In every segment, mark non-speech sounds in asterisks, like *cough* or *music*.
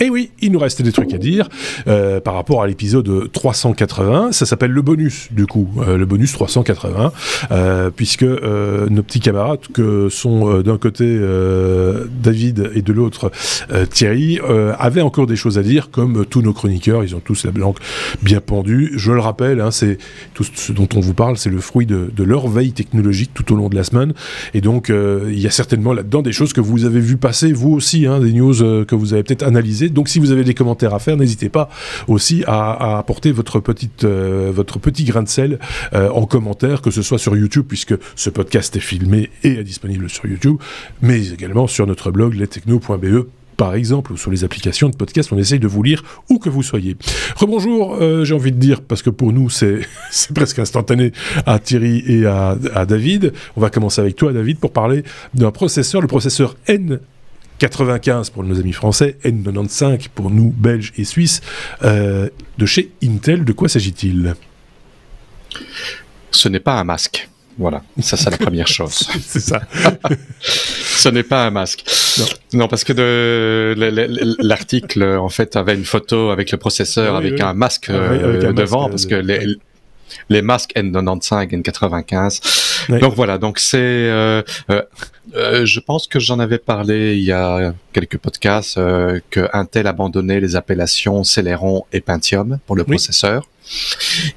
Et eh oui, il nous reste des trucs à dire euh, par rapport à l'épisode 380. Ça s'appelle le bonus, du coup, euh, le bonus 380, euh, puisque nos petits camarades, que sont d'un côté David et de l'autre Thierry, avaient encore des choses à dire, comme tous nos chroniqueurs. Ils ont tous la blanque bien pendue. Je le rappelle, hein, c'est tout ce dont on vous parle, c'est le fruit de, leur veille technologique tout au long de la semaine. Et donc, il y a certainement là-dedans des choses que vous avez vu passer, vous aussi, hein, des news que vous avez peut-être analysées donc si vous avez des commentaires à faire, n'hésitez pas aussi à, apporter votre, petite, euh, votre petit grain de sel euh, en commentaire, que ce soit sur YouTube, puisque ce podcast est filmé et est disponible sur YouTube, mais également sur notre blog lestechno.be par exemple, ou sur les applications de podcast, on essaye de vous lire où que vous soyez. Rebonjour, euh, j'ai envie de dire, parce que pour nous, c'est *laughs* presque instantané à Thierry et à, à, David. On va commencer avec toi, David, pour parler d'un processeur, le processeur N 95 pour nos amis français, N95 pour nous belges et suisses, euh, de chez Intel. De quoi s'agit-il? Ce n'est pas un masque. Voilà, ça c'est la première *laughs* chose. c'est ça. *laughs* Ce n'est pas un masque. Non, parce que l'article en fait avait une photo avec le processeur avec un masque euh, devant, parce que les, les masques N95, N95. Donc voilà, donc c'est, euh, euh, euh, je pense que j'en avais parlé il y a quelques podcasts que Intel abandonnait les appellations Celeron et Pentium pour le processeur.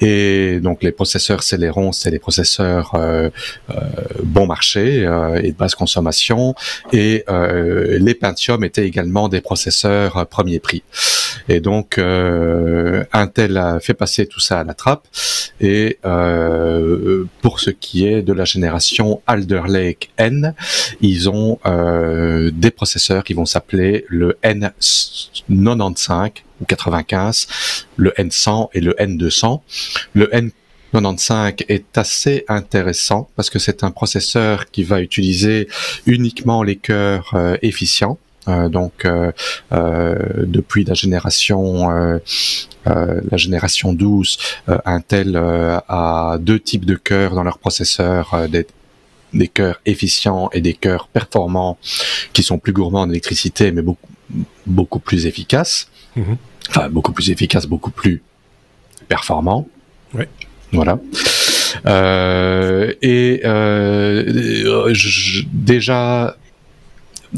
Et donc les processeurs Celeron, c'est les processeurs euh, euh, bon marché euh, et de basse consommation, et les Pentium étaient également des processeurs premier prix. Et donc Intel a fait passer tout ça à la trappe. Et pour ce qui est de la génération Alder Lake N, ils ont des processeurs qui vont s'appeler le N95 ou 95, le N100 et le N200. Le N95 est assez intéressant parce que c'est un processeur qui va utiliser uniquement les cœurs euh, efficients. Euh, donc euh, depuis la génération la génération 12, Intel a deux types de cœurs dans leur processeur, des, des cœurs efficients et des cœurs performants qui sont plus gourmands en électricité mais beaucoup beaucoup plus efficaces. Mm-hmm enfin beaucoup plus efficace, beaucoup plus performant. Oui. Voilà. Euh, et euh, déjà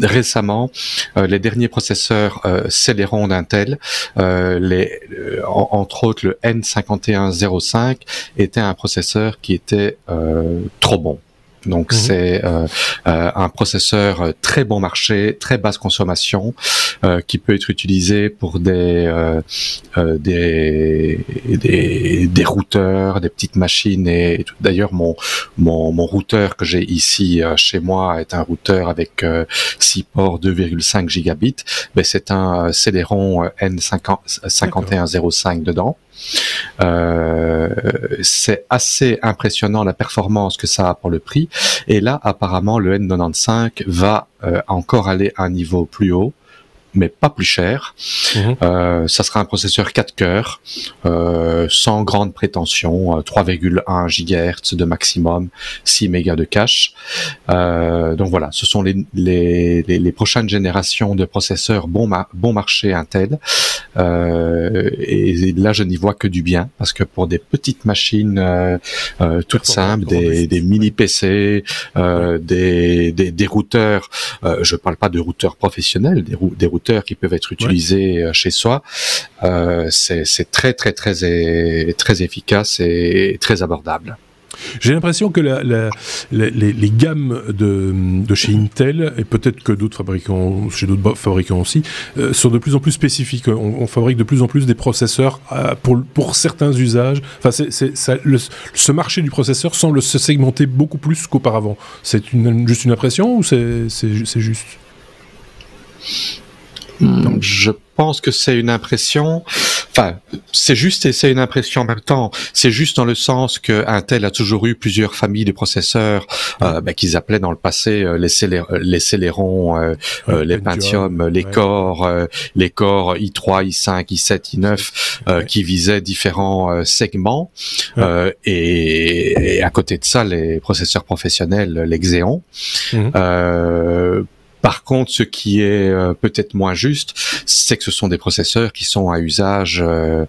récemment, euh, les derniers processeurs euh, Celeron d'Intel, euh, les, entre autres le N5105, était un processeur qui était trop bon. Donc mhm. c'est euh, euh, un processeur euh, très bon marché, très basse consommation, qui peut être utilisé pour des, des, des, des routeurs, des petites machines et, D'ailleurs mon, mon, mon routeur que j'ai ici chez moi est un routeur avec 6 ports 2,5 gigabits. Ben, c'est un Celeron N5105 dedans. Euh, c'est assez impressionnant la performance que ça a pour le prix. Et là, apparemment, le N95 va euh, encore aller à un niveau plus haut mais pas plus cher. Mhm. Euh, ça sera un processeur 4 cœurs, euh, sans grande prétention, 3,1 euh, GHz de maximum, 6 mégas de cache. Euh, donc voilà, ce sont les, les, les, prochaines générations de processeurs bon, bon marché Intel. Euh, et là, je n'y vois que du bien, parce que pour des petites machines euh, toutes simples, des, des, mini PC, des, des, des, routeurs, je parle pas de routeurs professionnels, des, des routeurs qui peuvent être utilisés euh, chez soi, euh, c'est très très très très efficace et très abordable. J'ai l'impression que les, gammes de, chez Intel, et peut-être que d'autres fabricants, chez d'autres fabricants aussi, euh, sont de plus en plus spécifiques. On, fabrique de plus en plus des processeurs pour, pour certains usages. Enfin, ce marché du processeur semble se segmenter beaucoup plus qu'auparavant. C'est juste une impression ou c'est juste? Donc, je pense que c'est une impression. Enfin, c'est juste et c'est une impression en même temps. C'est juste dans le sens que Intel a toujours eu plusieurs familles de processeurs euh, ben, qu'ils appelaient dans le passé euh, les, les Celeron, euh, les Pentium, les Core, les Core i3, i5, i7, i9, qui visaient différents segments. Et, et, à côté de ça, les processeurs professionnels, les Xeon. Mhm Par contre, ce qui est euh, peut-être moins juste, c'est que ce sont des processeurs qui sont à usage euh,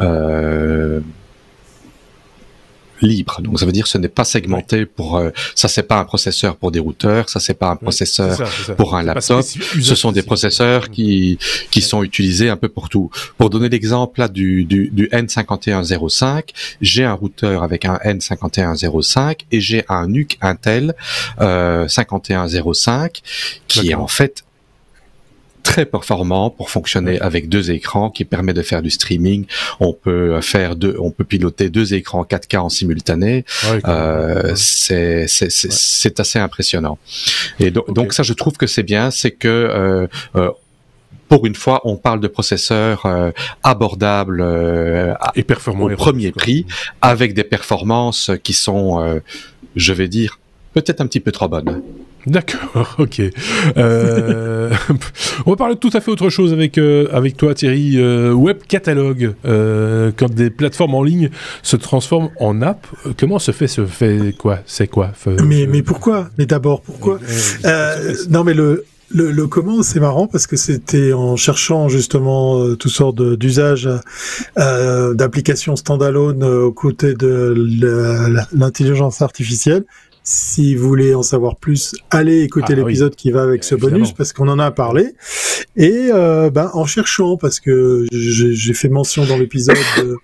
euh, libre. Donc ça veut dire que ce n'est pas segmenté pour euh, ça c'est pas un processeur pour des routeurs, ça c'est pas un processeur pour un laptop. Ce sont des processeurs qui qui sont utilisés un peu pour tout. Pour donner l'exemple là du du, du N5105, j'ai un routeur avec un N5105 et j'ai un NUC Intel euh, 5105 qui est en fait très performant pour fonctionner avec deux écrans qui permet de faire du streaming. On peut faire deux, on peut piloter deux écrans 4K en simultané. euh, c'est assez impressionnant. Et donc ça, je trouve que c'est bien, c'est que euh, euh, pour une fois, on parle de processeurs euh, abordables euh, et performants au premier prix, avec des performances qui sont, euh, je vais dire, peut-être un petit peu trop bonnes. D'accord, ok. Euh, *laughs* on va parler de tout à fait autre chose avec, euh, avec toi Thierry. Euh, web catalogue, quand des plateformes en ligne se transforment en app, comment se fait se fait quoi? C'est quoi? Mais, mais pourquoi? Mais d'abord, pourquoi? Non mais le, le, le, comment, c'est marrant parce que c'était en cherchant justement euh, toutes sortes d'usages euh, d'applications standalone aux côtés de l'intelligence artificielle si vous voulez en savoir plus, allez écouter ah l'épisode qui va avec ce bonus parce qu'on en a parlé. Et euh, ben, en cherchant, parce que j'ai fait mention dans l'épisode de,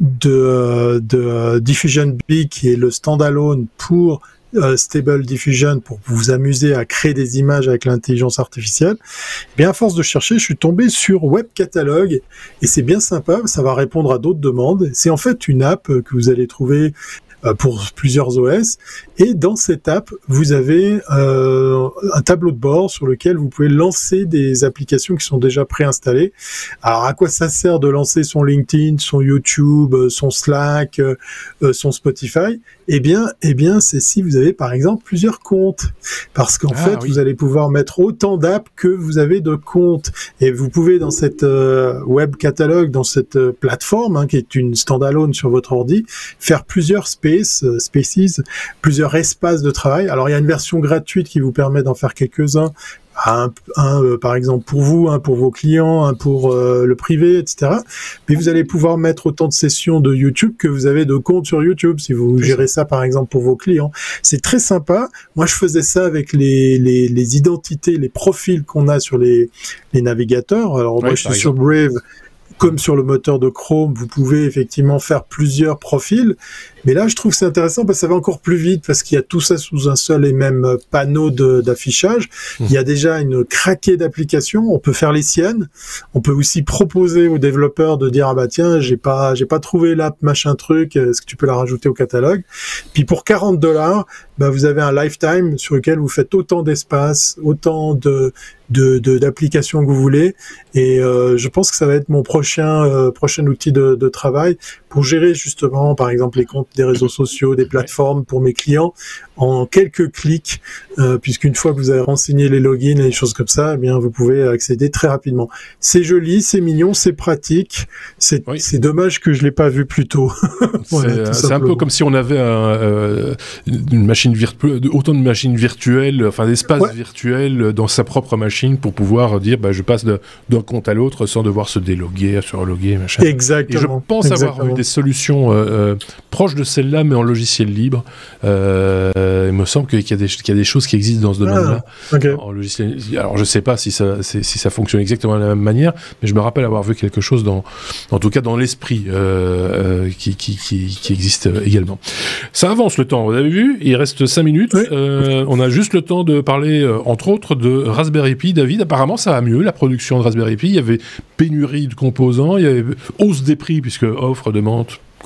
de, de, Diffusion B qui est le standalone pour euh, Stable Diffusion pour vous amuser à créer des images avec l'intelligence artificielle. Et bien à force de chercher, je suis tombé sur Web Catalogue et c'est bien sympa, ça va répondre à d'autres demandes. C'est en fait une app que vous allez trouver euh, pour plusieurs OS. Et dans cette app, vous avez euh, un tableau de bord sur lequel vous pouvez lancer des applications qui sont déjà préinstallées. Alors à quoi ça sert de lancer son LinkedIn, son YouTube, euh, son Slack, son Spotify? Eh bien, eh bien, c'est si vous avez par exemple plusieurs comptes, parce qu'en ah fait, vous allez pouvoir mettre autant d'apps que vous avez de comptes. Et vous pouvez dans cette web catalogue, dans cette plateforme hein, qui est une standalone sur votre ordi, faire plusieurs spécialités euh, Spaces, plusieurs espaces de travail. Alors il y a une version gratuite qui vous permet d'en faire quelques-uns, un, euh, par exemple pour vous, un pour vos clients, un pour euh, le privé, etc. Mais vous allez pouvoir mettre autant de sessions de YouTube que vous avez de comptes sur YouTube si vous gérez ça. par exemple pour vos clients. C'est très sympa. Moi je faisais ça avec les, les, les identités, les profils qu'on a sur les, les navigateurs. Alors moi je suis sur Brave comme sur le moteur de Chrome, vous pouvez effectivement faire plusieurs profils. Mais là, je trouve que c'est intéressant parce que ça va encore plus vite parce qu'il y a tout ça sous un seul et même panneau d'affichage. Mmh. Il y a déjà une craquée d'applications. On peut faire les siennes. On peut aussi proposer aux développeurs de dire ah bah tiens j'ai pas j'ai pas trouvé l'app machin truc. Est-ce que tu peux la rajouter au catalogue? Puis pour 40 dollars, bah vous avez un lifetime sur lequel vous faites autant d'espace, autant de d'applications de, que vous voulez. Et euh, je pense que ça va être mon prochain euh, prochain outil de, de travail pour gérer justement, par exemple, les comptes des réseaux sociaux, des plateformes pour mes clients en quelques clics, euh, puisqu'une fois que vous avez renseigné les logins et les choses comme ça, eh bien, vous pouvez accéder très rapidement. C'est joli, c'est mignon, c'est pratique. C'est dommage que je l'ai pas vu plus tôt. c'est *laughs* un peu comme si on avait euh, une machine autant de machines virtuelles, enfin d'espaces virtuels dans sa propre machine pour pouvoir dire, bah, je passe d'un compte à l'autre sans devoir se déloguer, se reloguer, machin. Exactement. Et je pense avoir vu des solutions euh, euh, proches de celle-là, mais en logiciel libre. Euh, il me semble qu'il y, y, a des choses qui existent dans ce domaine-là. Ah, logiciel... Alors, je sais pas si ça, si ça fonctionne exactement de la même manière, mais je me rappelle avoir vu quelque chose dans, en tout cas dans l'esprit, qui, qui, qui, qui, existe également. Ça avance le temps. Vous avez vu? Il reste 5 minutes. on a juste le temps de parler, entre autres, de Raspberry Pi. David, apparemment, ça va mieux la production de Raspberry Pi. Il y avait pénurie de composants, il y avait hausse des prix puisque offre de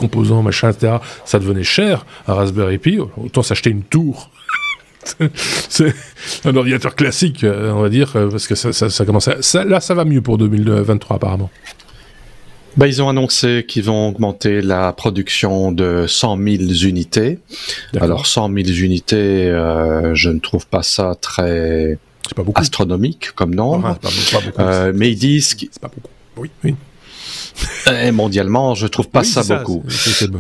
composants, machin, etc., ça devenait cher à Raspberry Pi, autant s'acheter une tour. *laughs* c'est un ordinateur classique, euh, on va dire, euh, parce que ça, ça, commence à... là, ça va mieux pour 2023, apparemment. Bah, ils ont annoncé qu'ils vont augmenter la production de 100 000 unités. Alors 100 000 unités, euh, je ne trouve pas ça très astronomique comme nombre. mais ils disent... C'est pas beaucoup. Oui, oui. Et mondialement, je trouve pas ça, beaucoup.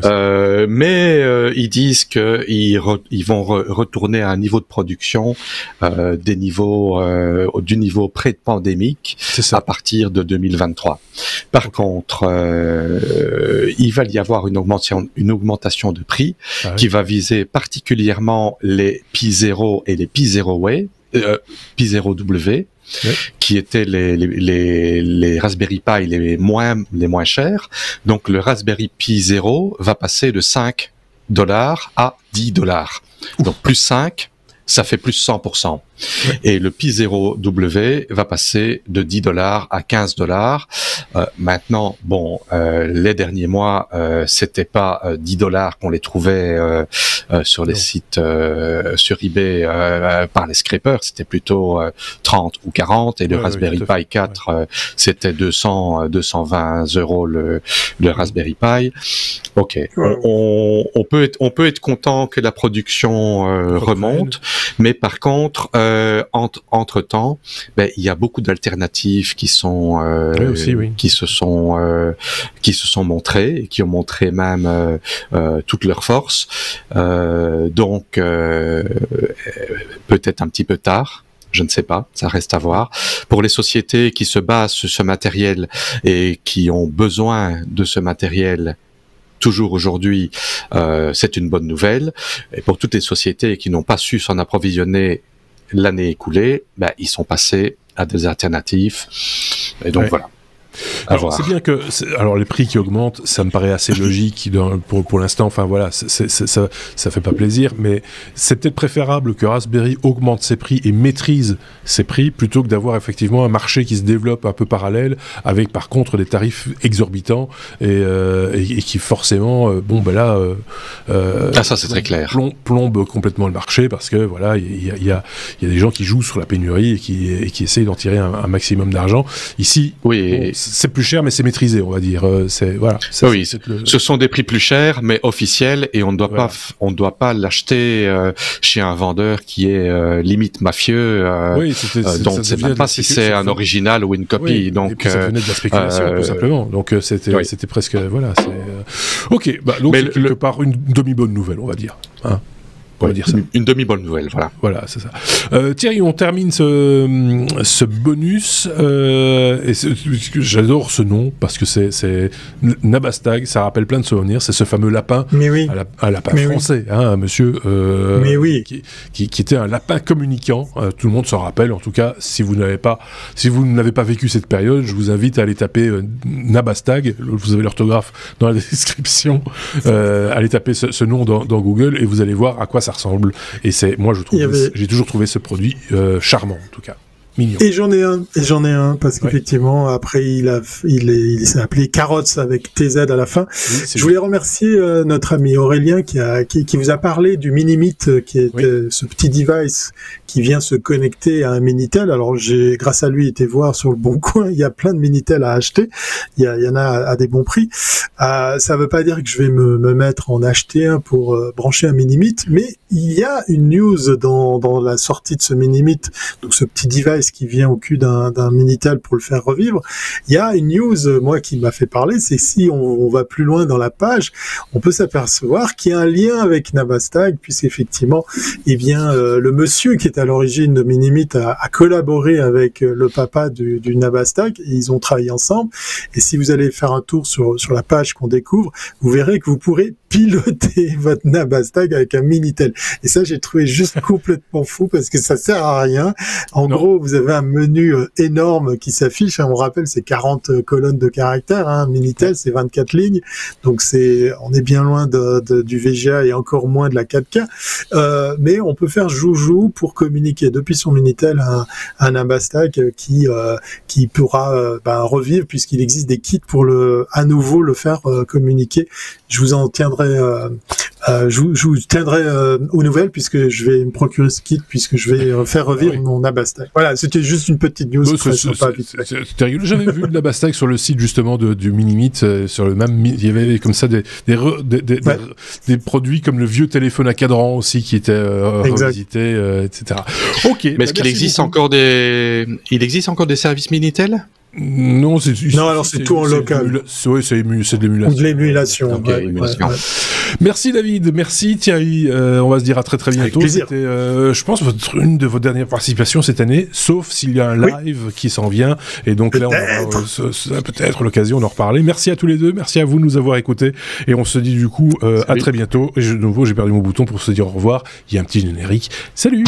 Euh, mais euh, ils disent qu'ils ils vont retourner à un niveau de production euh, des niveaux euh, du niveau pré-pandémique à partir de 2023. Par contre, euh, il va y avoir une augmentation, une augmentation de prix ah qui va viser particulièrement les Pi 0 et les Pi 0 Way, Pi 0 Qui étaient les, les, les, Raspberry Pi les moins, les moins chers. Donc le Raspberry Pi 0 va passer de 5 dollars à 10 dollars. Donc plus 5, ça fait plus 100%. *laughs* Et le Pi 0W va passer de 10 dollars à 15 dollars. Euh, maintenant, bon, euh, les derniers mois, euh, c'était pas 10 euh, dollars qu'on les trouvait euh, sur les sites sur eBay par les scrapers, c'était plutôt 30 ou 40. Et le Raspberry Pi 4, c'était 200, 220 euros le, le Raspberry Pi. Ok, on, on, peut être, on peut être content que la production remonte, mais par contre, euh, entre, temps, ben, il y a beaucoup d'alternatives qui sont euh, qui se sont euh, qui se sont montrées et qui ont montré même toute leur force. donc peut-être un petit peu tard je ne sais pas, ça reste à voir. Pour les sociétés qui se basent sur ce matériel et qui ont besoin de ce matériel toujours aujourd'hui, euh, c'est une bonne nouvelle. Et pour toutes les sociétés qui n'ont pas su s'en approvisionner l'année écoulée, ben, ils sont passés à des alternatives. Et donc voilà. Alors c'est bien que alors les prix qui augmentent, ça me paraît assez logique pour, pour l'instant. Enfin voilà, ça ça fait pas plaisir, mais c'est peut-être préférable que Raspberry augmente ses prix et maîtrise ses prix plutôt que d'avoir effectivement un marché qui se développe un peu parallèle avec par contre des tarifs exorbitants et, euh, qui forcément euh, bon ben là euh, ah ça c'est très clair plombe, complètement le marché parce que voilà il y a, y, y a, des gens qui jouent sur la pénurie et qui, et qui essayent d'en tirer un, maximum d'argent. Ici, oui c'est plus cher, mais c'est maîtrisé, on va dire. Euh, c'est voilà. oui, ce sont des prix plus chers, mais officiels, et on ne doit pas, on ne doit pas l'acheter euh, chez un vendeur qui est euh, limite mafieux. oui, donc c'est même pas si c'est un original ou une copie. donc ça venait de la spéculation, tout simplement. Donc c'était, c'était presque voilà. Ok, bah, donc quelque part une demi bonne nouvelle, on va dire. Hein dire ça. Une, demi-bonne nouvelle, voilà. Voilà, c'est ça. Euh, Thierry, on termine ce, ce bonus. Euh, et j'adore ce nom parce que c'est Nabastag, ça rappelle plein de souvenirs. C'est ce fameux lapin, Mais oui. un lapin français, hein, monsieur, euh, Mais oui. qui, qui, était un lapin communicant. Euh, tout le monde s'en rappelle. En tout cas, si vous n'avez pas, si vous n'avez pas vécu cette période, je vous invite à aller taper euh, Nabastag. Vous avez l'orthographe dans la *laughs* description. allez taper ce, ce nom dans, dans Google et vous allez voir à quoi ça ressemble. Et c'est, moi, je trouve, j'ai toujours trouvé ce produit euh, charmant, en tout cas. Et j'en ai un, et j'en ai un, parce qu'effectivement, après, il a, il il s'est appelé Carottes avec TZ à la fin. je voulais remercier euh, notre ami Aurélien qui a, qui, qui, vous a parlé du Minimit, euh, qui est euh, ce petit device qui vient se connecter à un Minitel. Alors, j'ai, grâce à lui, été voir sur le bon coin. Il y a plein de Minitel à acheter. Il y, il y en a à, des bons prix. Euh, ça veut pas dire que je vais me, me mettre en acheter un pour brancher un Minimit, mais il y a une news dans, dans la sortie de ce Minimit, donc ce petit device qui vient au cul d'un Minitel pour le faire revivre. Il y a une news, euh, moi, qui m'a fait parler, c'est si on, va plus loin dans la page, on peut s'apercevoir qu'il y a un lien avec Navastag, puisqu'effectivement, eh bien, euh, le monsieur qui est à l'origine de Minimit a, collaboré avec euh, le papa du, du Navastag, et ils ont travaillé ensemble. Et si vous allez faire un tour sur, sur la page qu'on découvre, vous verrez que vous pourrez piloter *laughs* votre Nabastag avec un Minitel. Et ça, j'ai trouvé juste *laughs* complètement fou parce que ça sert à rien. En gros, vous avez un menu euh, énorme qui s'affiche. Hein, on rappelle, c'est 40 euh, colonnes de caractères. Hein. Minitel, c'est 24 lignes. Donc c'est, on est bien loin de, du VGA et encore moins de la 4K. Euh, mais on peut faire joujou pour communiquer depuis son Minitel un, un Nabastag qui euh, qui pourra ben, revivre puisqu'il existe des kits pour le à nouveau le faire communiquer. Je vous en tiendrai euh, euh, je, vous, tiendrai euh, aux nouvelles puisque je vais me procurer ce kit puisque je vais faire revivre mon Nabastag. Voilà, c'était juste une petite news C'était rigolo. J'avais vu le Nabastag sur le site justement de, du Minimit, sur le même. Il y avait comme ça des des, produits comme le vieux téléphone à cadran aussi qui étaient revisités, etc. Ok. Mais est-ce bah, qu'il existe encore des il existe encore des services Minitel? Non, c'est non, alors c'est tout en local. Oui, c'est de l'émulation. De l'émulation. merci David, merci Thierry. Euh, on va se dire à très très bientôt. C'était, euh, je pense, votre, une de vos dernières participations cette année, sauf s'il y a un live qui s'en vient. Et donc là, on aura peut-être l'occasion d'en reparler. Merci à tous les deux, merci à vous de nous avoir écoutés. Et on se dit du coup euh, à très bientôt. Et de nouveau, j'ai perdu mon bouton pour se dire au revoir. Il y a un petit générique. Salut